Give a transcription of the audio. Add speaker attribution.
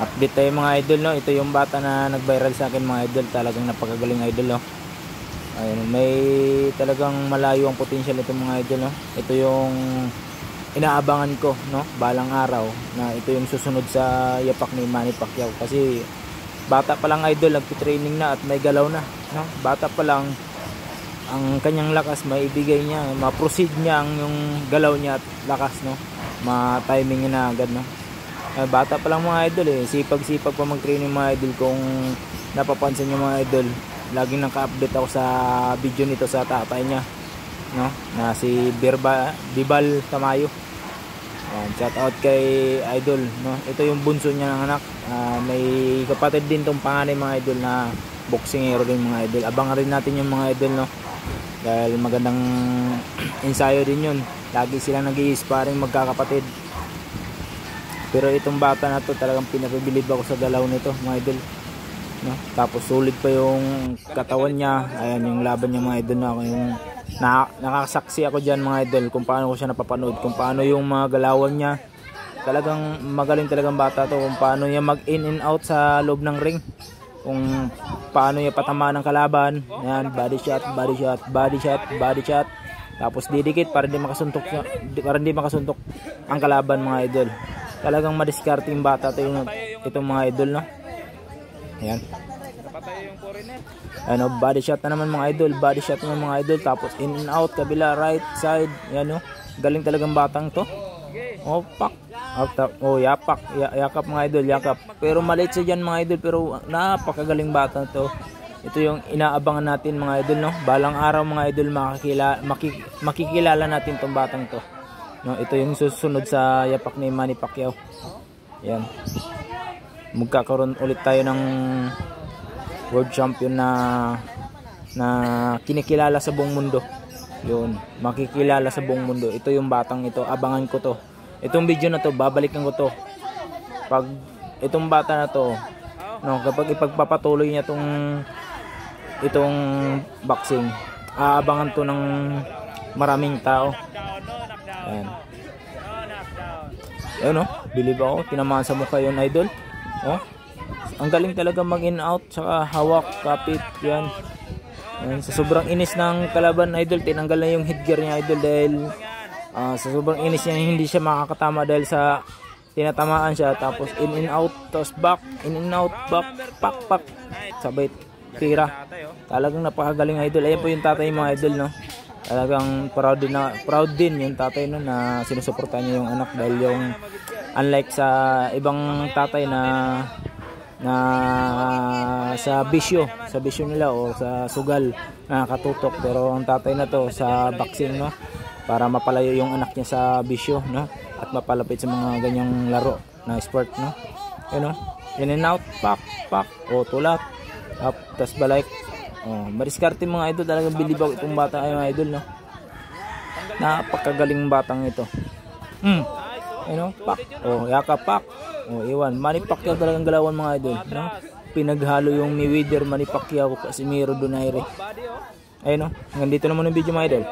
Speaker 1: Update tayo mga idol no. Ito yung bata na nag-viral sa akin mga idol. Talagang napakagaling idol no. Ayun, may talagang malayo ang potential nito mga idol no. Ito yung inaabangan ko no balang araw na ito yung susunod sa yapak ni Manny Pacquiao kasi bata pa lang idol nagpi-training na at may galaw na no bata pa lang ang kanyang lakas maibigay niya ma-proceed niya ang yung galaw niya at lakas no ma-timing niya na agad no eh, bata pa lang mga idol eh. Sipag-sipag pa mag-training mga idol kung napapansin niyo mga idol. Laging naka-update ako sa video nito sa tatay niya no? Na si Birba Dibal Tamayo. Ayan, shout out kay Idol no? Ito yung bunso niya ng anak. Ah, may kapatid din tong panganay mga idol na boxingero din mga idol. Abangan rin natin yung mga idol no? Dahil magandang ensayo din yun. Lagi sila nag sparring magkakapatid pero itong bata na to talagang pinapibilib ako sa dalaw nito mga idol. No? tapos sulit pa yung katawan niya. Ayan yung laban niya mga idol na ako yung na, nakakasaksi ako dyan mga idol kung paano ko siya napapanood kung paano yung mga galawan niya. Talagang magaling talagang bata to kung paano niya mag in and out sa loob ng ring. Kung paano niya patama ng kalaban. Yan body shot body shot body shot body shot. Tapos didikit para hindi makasuntok para hindi makasuntok ang kalaban mga idol talagang madiskarte yung bata to yung, itong mga idol no? Yan ano body shot na naman mga idol body shot naman mga idol tapos in and out kabila right side yan no? Galing talagang batang to. Oh pak. Ta- oh yapak ya- yakap mga idol yakap. Pero maliit siya dyan mga idol pero napakagaling batang to. Ito yung inaabangan natin mga idol no? Balang araw mga idol makikila, maki- makikilala natin tong batang to no ito yung susunod sa yapak ni Manny Pacquiao. Yan magkakaroon ulit tayo ng world champion na na kinikilala sa buong mundo. Yun. Makikilala sa buong mundo. Ito yung batang ito. Abangan ko to. Itong video na to babalikan ko to. Pag itong bata na to no kapag ipagpapatuloy niya tong itong boxing aabangan to ng maraming tao ayan. Ayun no, believe ako, tinamaan sa mukha yun idol. Oh. Ang galing talaga mag in out saka hawak, kapit, yan. Ayan, sa sobrang inis ng kalaban idol, tinanggal na yung headgear niya idol dahil ah, sa sobrang inis niya hindi siya makakatama dahil sa tinatamaan siya tapos in and out tapos back in and out back pak pak. Sabay tira. Talagang napakagaling idol. Ayan po yung tatay mga idol no talagang proud din na proud din yung tatay no na sinusuportahan niya yung anak dahil yung unlike sa ibang tatay na na sa bisyo sa bisyo nila o sa sugal na katutok pero ang tatay na to sa boxing no para mapalayo yung anak niya sa bisyo no at mapalapit sa mga ganyang laro na sport no. Yun no in and out pak pak o tulak up tas balik oh mariskarte mga idol talagang bilibaw itong bata. Ay mga idol no? Napakagaling batang ito. Hmm. Ano pak. Oh yaka pak. Oh iwan. Manny Pacquiao talagang galawan mga idol no? Pinaghalo yung Mayweather Manny Pacquiao Casimiro Donaire. Ayun no? Hanggang dito naman yung video mga idol